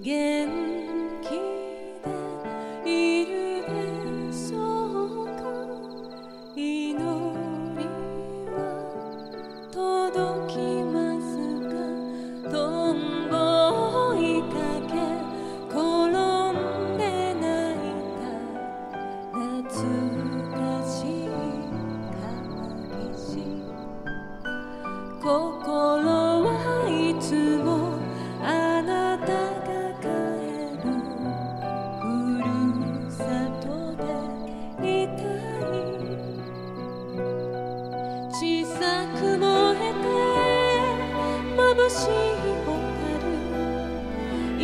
again.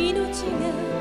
命が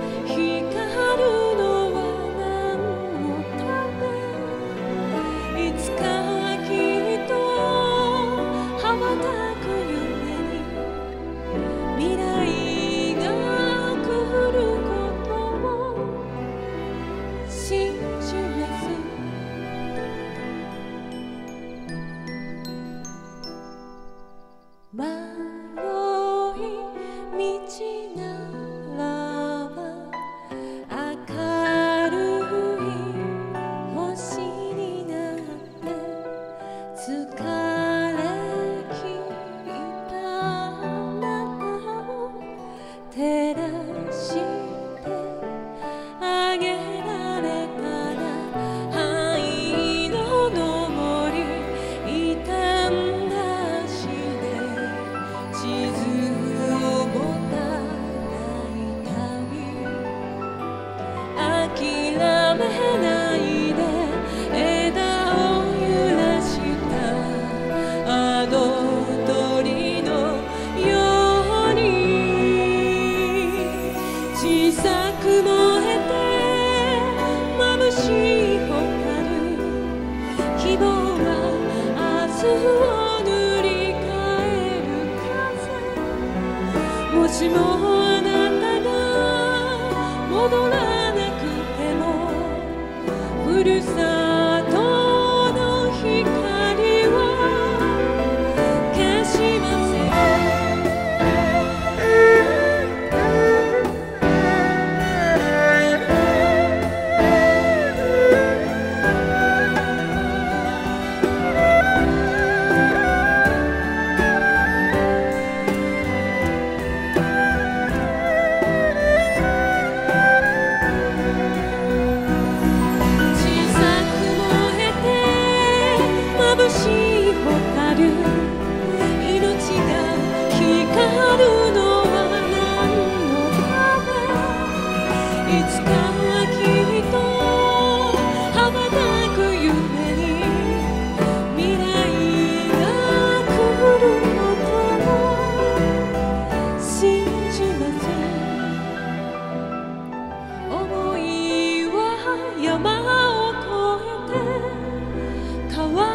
私しもあなたが戻らなくてもふるさとの光好啊。